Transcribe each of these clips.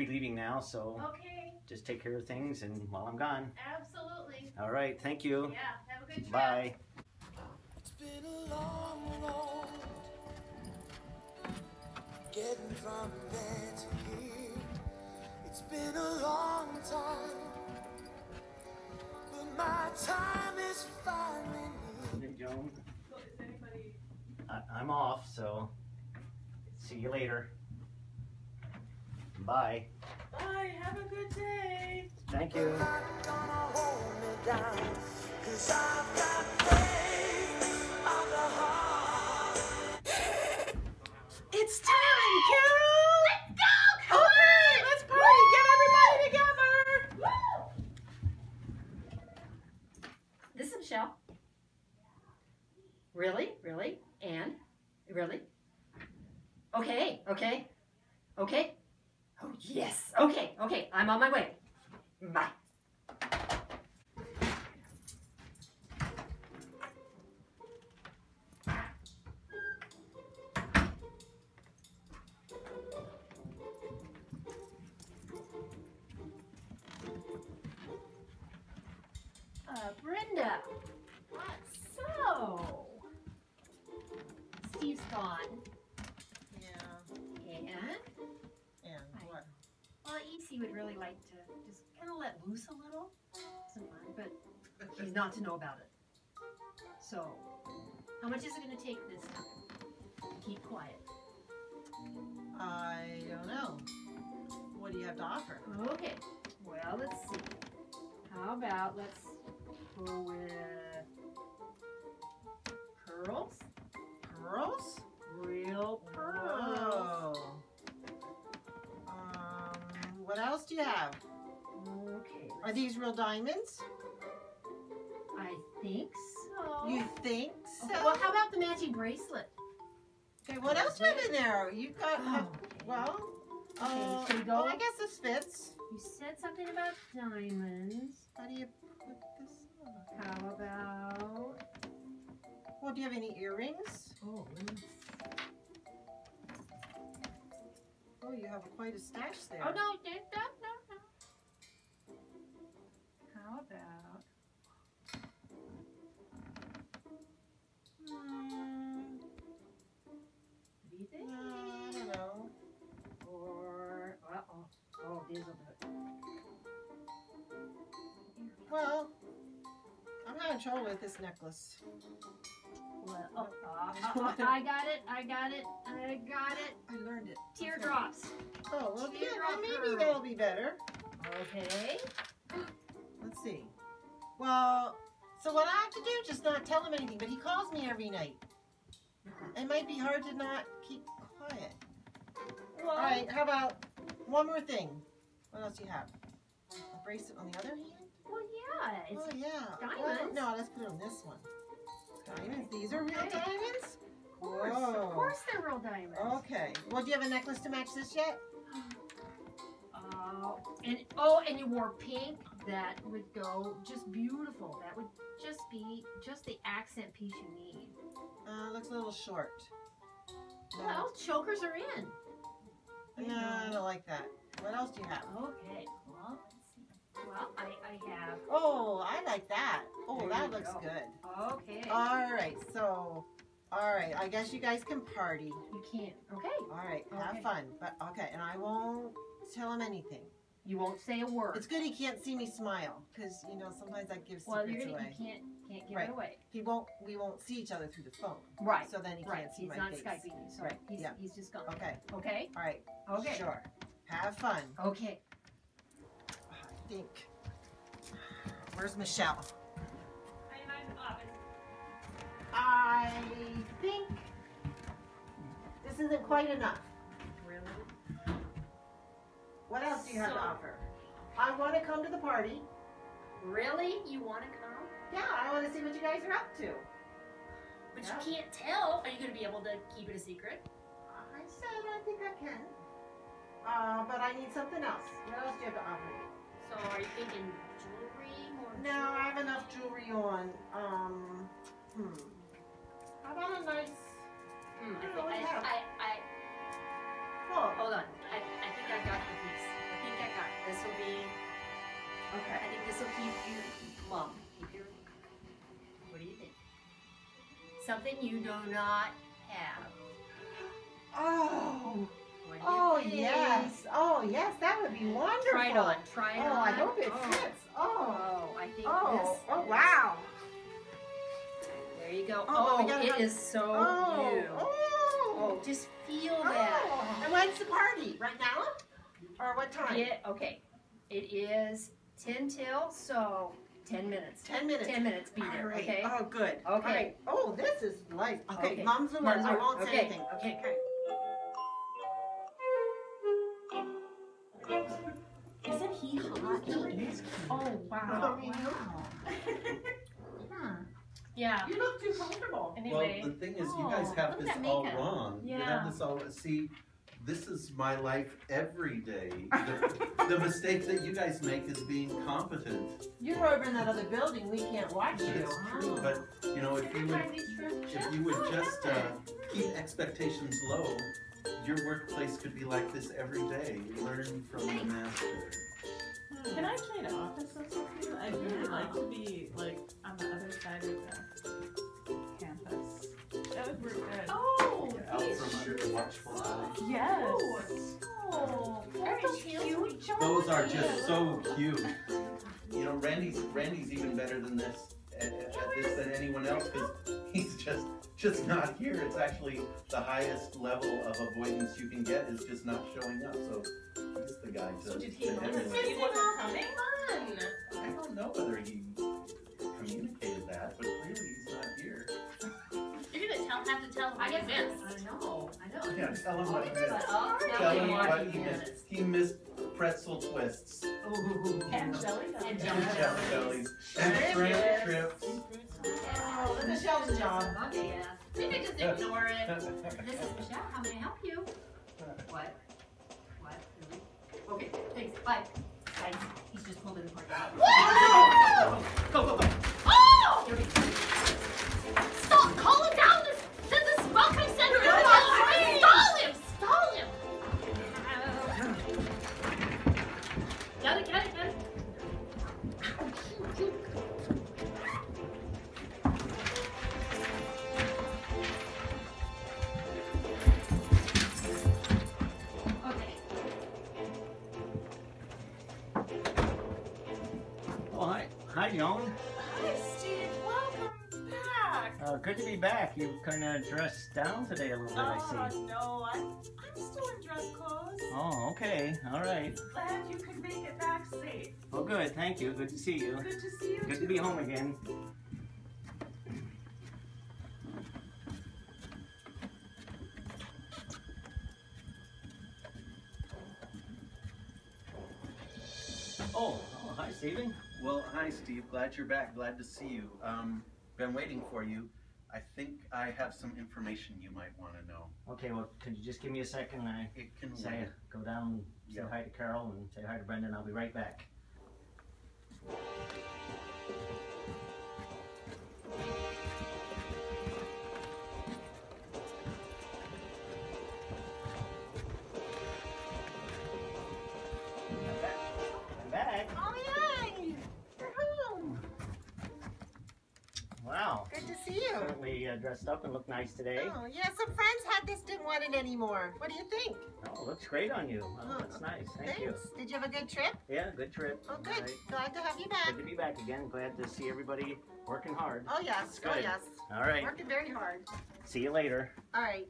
be leaving now, so Okay, just take care of things and while I'm gone. absolutely. All right, thank you. Yeah, have a good trip. Bye. It's been a long road getting from there to here. It's been a long time, but my time is finally here. Hey, Joan. I, I'm off, so see you later. Bye. Bye, have a good day. Thank you. Not gonna hold me down, 'cause I've got faith of the heart. It's time, Carol! Let's go! Come okay, let's party! Get everybody together! This is Michelle. Really? Really? And? Really? Okay, okay, okay. Oh, yes. Okay, okay. I'm on my way. Bye. Would really like to just kind of let loose a little. But he's not to know about it. So, how much is it going to take this time? Keep quiet. I don't know. What do you have to offer? Okay. Well, let's see. How about let's go with pearls? Pearls? Real pearls. Do you have? Okay. Are these real diamonds? I think so. You think so? Okay, well, how about the matching bracelet? Okay, what else do you have in there? You got, Oh, okay. well, uh, Okay, should we go? well, I guess this fits. You said something about diamonds. How do you put this on? How about? Well, do you have any earrings? Oh, Oh, you have quite a stash there. oh no, no, no. How about? Hmm, What do you think? no, I don't know. Or uh oh, oh, these will do it. Well, I'm having trouble with this necklace. Well, oh, uh, I got it. I got it. I got it. I learned it. Teardrops. Oh, well, yeah, well, maybe that'll be better. Okay. Well, so what I have to do, just not tell him anything, but he calls me every night. It might be hard to not keep quiet. Well, All right, how about one more thing? What else do you have? A bracelet on the other hand? well, yeah. It's, oh, yeah. diamonds. Well, no, let's put it on this one. Diamonds. These are real Okay. diamonds? of course, Whoa. of course, they're real diamonds. Okay. Well, do you have a necklace to match this yet? Oh, and oh, and you wore pink. That would go just beautiful. That would just be just the accent piece you need. Uh, looks a little short. Well, chokers are in. No, I don't like that. What else do you have? Okay. Well, let's see. Well, I, I have. Oh, I like that. Oh, There that looks go. good. Okay. All right, so, all right, I guess you guys can party. you can't. Okay. All right, have Okay. fun. But okay, and I won't tell him anything. You won't say a word. It's good he can't see me smile, because you know sometimes that gives well, you're secrets gonna. away. You can't. Can't give Right. it away. He won't. We won't see each other through the phone. Right. So then he right. can't see He's my not skyping you, so Right, he's yeah. he's just gone. Okay. Okay. All right. Okay. Sure. Have fun. Okay. I think. Where's Michelle? I think this isn't quite enough. What else do you have to offer? I want to come to the party. Really? You want to come? Yeah, I want to see what you guys are up to. But Yeah. you can't tell. Are you gonna be able to keep it a secret? I said I think I can. Uh, but I need something else. What else do you have to offer? me? So are you thinking jewelry more? No, I have enough jewelry on. Um, hmm. How about a nice? Hmm, I, think, what do you I, have? I, I, something you do not have. Oh, What do you oh think? yes, oh yes, that would be wonderful. Try it on. Try it Oh, on. I hope it oh. fits. Oh, Oh, I think oh, this. oh wow. There you go. Oh, Oh, it is so Oh, new. oh, Oh, just feel that. oh. And when's the party? Right now? Or what time? Yeah, okay. It is 10 till, so 10 minutes. Ten minutes. 10 minutes be there, All right. okay? Oh, good. Okay. All right. Oh, this is nice. Okay, Okay. mom's the words. I won't the- say anything. okay. okay. Isn't he hot? He is Oh wow. wow. Yeah. You look too comfortable. Anyway. Well, the thing is, you Oh, guys have look this all makeup. wrong. You Yeah. have this all. See, this is my life every day. The, the mistake that you guys make is being competent. You're over in that other building. We can't watch you. It's true, but you know, if you would, if you would just uh, keep expectations low, your workplace could be like this every day. Learn from the master. Can I trade offices with you? I'd really like to be like on the other side of the campus. That would work good. Oh, Out from under the watchful eye. Yes. Oh, Aren't those cute? Those are just so cute. You know, Randy's Randy's even better than this at, at this than anyone else because he's just just not here. It's actually the highest level of avoidance you can get is just not showing up. So he's the guy to, So did he to know he wasn't coming? I don't know whether he have to tell him I what guess you missed. I know, I know. Yeah, tell him oh, what he missed. I'll tell Tell him what what he he missed. missed. He missed pretzel twists And jelly And and jelly jelly bellies and shrimp trips. Oh, look at Michelle's job. Okay, yeah. Maybe just ignore it. This is Michelle. How may I help you? What? What? Really? Okay, thanks. Bye. Guys, he's just pulled in the parking lot. Go, go, go. Get it, get it, get it. Okay. Oh, hi. Hi, Joan. Hi, Steve. Welcome back. Uh, good to be back. You kind of dressed down today a little bit, I see. Oh no, I'm I'm still in dress clothes. Oh, okay. All right. Glad you could make it back safe. Well, good. Thank you. Good to see you. Good to see you. Good too. to be home again. Oh, oh, hi, Stephen. Well, hi, Steve. Glad you're back. Glad to see you. Um, been waiting for you. I think I have some information you might want to know. Okay, well, could you just give me a second? I It can say, wait. go down, say Yeah. hi to Carol, and say hi to Brendan. I'll be right back. Certainly uh, dressed up and look nice today. Oh, yeah, some friends had this, didn't want it anymore. What do you think? Oh, looks great on you. Oh, that's nice. Thank you. Thanks. Did you have a good trip? Yeah, good trip. Oh, good. Right. Glad to have you back. Good to be back again. Glad to see everybody working hard. Oh, yes. Oh, Good. yes. All right. Working very hard. See you later. All right.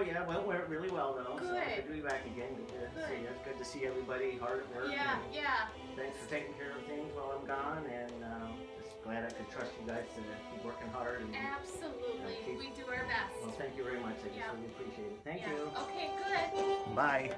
Yeah, well, went really well though. So Good. good to be back again. Good to see Good. you. It's good to see everybody hard at work. Yeah, yeah. Thanks for taking care of things while I'm gone, and um, just glad I could trust you guys to keep working hard. And Absolutely. Okay. We do our best. well, thank you very much. I just Yeah. really appreciate it. Thank yeah. you. Okay, good. Bye.